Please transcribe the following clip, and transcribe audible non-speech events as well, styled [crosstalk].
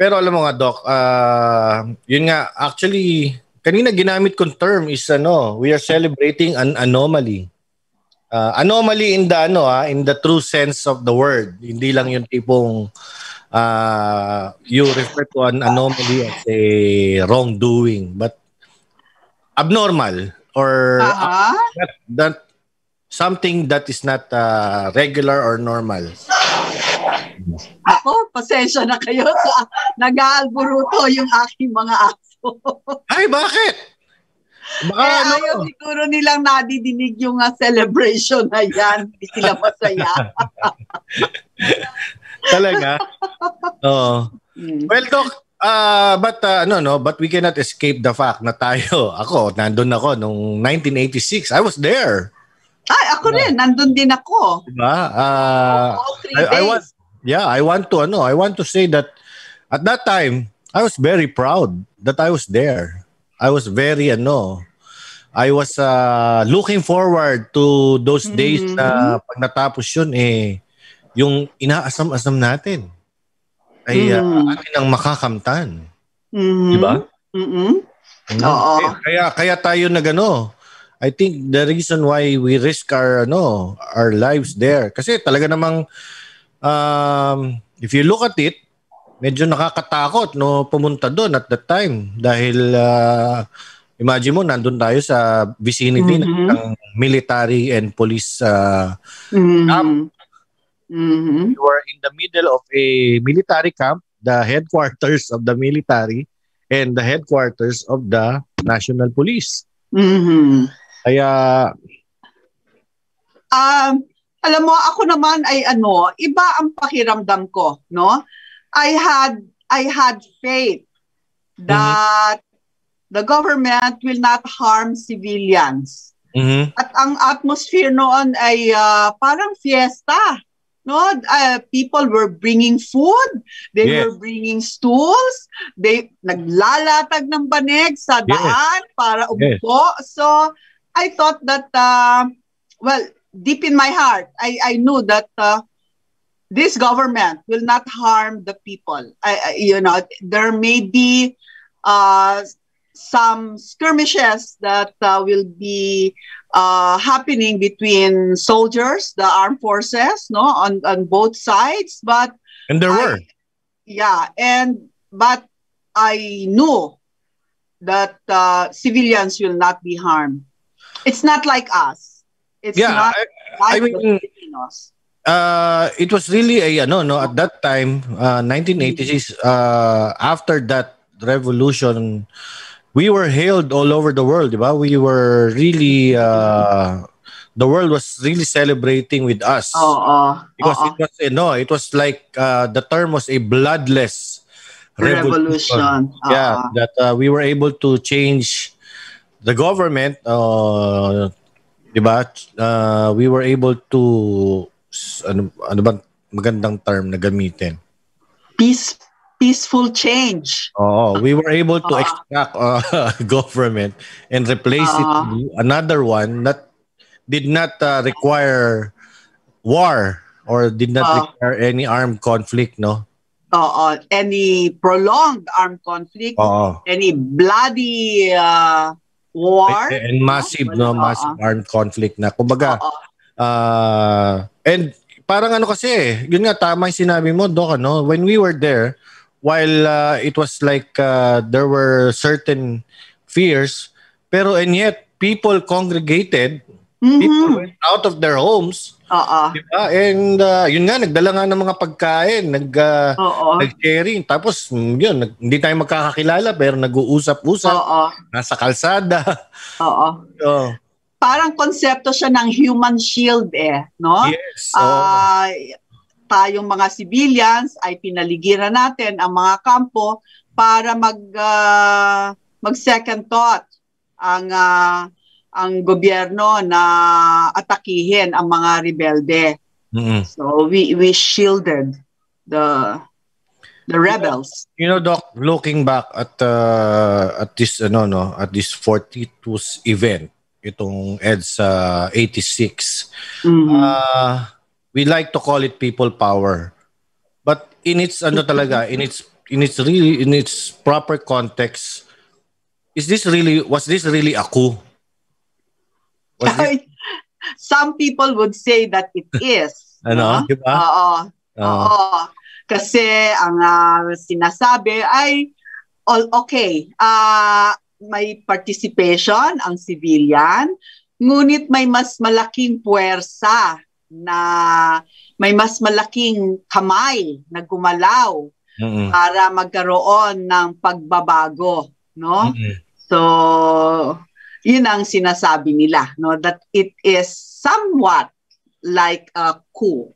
Pero alam mo nga, Doc, uh, yun nga, actually, kanina ginamit kong term is ano, we are celebrating an anomaly. Uh, anomaly in the ano ah, in the true sense of the word. Hindi lang yung tipong uh, you refer to an anomaly as a wrongdoing, but abnormal or Uh-huh. that, that something that is not uh, regular or normal. Ako, pasensya na kayo sa nag-aalburuto yung aking mga aso. Ay, bakit? Baka eh, ano? ayaw siguro nilang nadidinig yung uh, celebration na yan. Hindi sila masaya. [laughs] Talaga? Oo. Mm. Well, Doc, uh, but uh, no, no, but we cannot escape the fact na tayo, [laughs] ako, nandun ako nung 1986. I was there. Ay, ako rin. Nandun din ako. Diba? Uh, All three I, I days. Yeah, I want to, ano, I want to say that at that time, I was very proud that I was there. I was very, ano, I was uh, looking forward to those days Mhm. na pag natapos yun, eh, yung inaasam-asam natin ay uh, Mhm. atin ang makakamtan. Mhm. Diba? Mhm. Mm. Oo. Kaya, kaya kaya tayo nagano. I think the reason why we risk our ano, our lives there kasi talaga namang um if you look at it, medyo nakakatakot no pumunta doon at that time dahil uh, imagine mo nandun tayo sa vicinity Mhm. ng military and police uh, Mhm. Camp. Mhm. we were in the middle of a military camp, the headquarters of the military and the headquarters of the national police. Mhm. Kaya Um, alam mo, ako naman ay ano, iba ang pakiramdam ko, no? I had I had faith that the government will not harm civilians. mhm At ang atmosphere noon ay ah, parang fiesta. No, Uh, people were bringing food, they Yes. were bringing stools, they naglalatag ng banig sa Yes. daan para umupo. So I thought that uh, well, deep in my heart, I I knew that uh, this government will not harm the people. I, I you know, there may be uh, some skirmishes that uh, will be uh, happening between soldiers, the armed forces, no, on, on both sides. But and there I- were. yeah, and but I knew that uh, civilians will not be harmed. It's not like us. It's Yeah, not I, I mean- Filipinos. uh, it was really a ano no no at that time, uh, 1986 uh, after that revolution we were hailed all over the world, diba? We were really uh, the world was really celebrating with us. Oo. because oo. it was you know, it was like uh, the term was a bloodless revolution. yeah Oo. that uh, we were able to change the government uh diba uh, we were able to ano ano ba magandang term na gamitin Peace, peaceful change. Oo, we were able to Ah. extract uh, [laughs] government and replace Ah. it with another one that did not uh, require war or did not Ah. require any armed conflict no Oo. Any prolonged armed conflict, Oo. any bloody uh, war. and massive no Oo. massive armed conflict na kumbaga uh, and parang ano kasi yun nga tama yung sinabi mo Doc ano when we were there while uh, it was like uh, there were certain fears pero and yet people congregated people Mhm. went out of their homes Oo. diba? and uh, yun nga nagdala nga ng mga pagkain nag uh, Oo. nag-sharing tapos yun nag- hindi tayo magkakakilala pero nag-uusap-usap Oo. nasa kalsada [laughs] Oo. oh, Parang konsepto siya ng human shield eh, no? yes oh. Ah, tayong mga civilians ay pinaligiran natin ang mga kampo para mag ah, mag second thought ang ah, ang gobyerno na atakihin ang mga rebelde. Mm-mm. So we we shielded the the rebels. You know, Doc, looking back at uh, at this ano no, at this 42th event, itong EDSA 86. Mhm. Uh, we like to call it people power. But in its ano talaga, in its in its really in its proper context, is this really was this really a coup? This... Some people would say that it is. [laughs] ano, no? diba? Oo. Oo. Kasi ang uh, sinasabi ay all okay. Uh, may participation ang civilian, ngunit may mas malaking puwersa na may mas malaking kamay na gumalaw mm-hmm. para magkaroon ng pagbabago, no? Mm-hmm. So, yun ang sinasabi nila, no, that it is somewhat like a coup.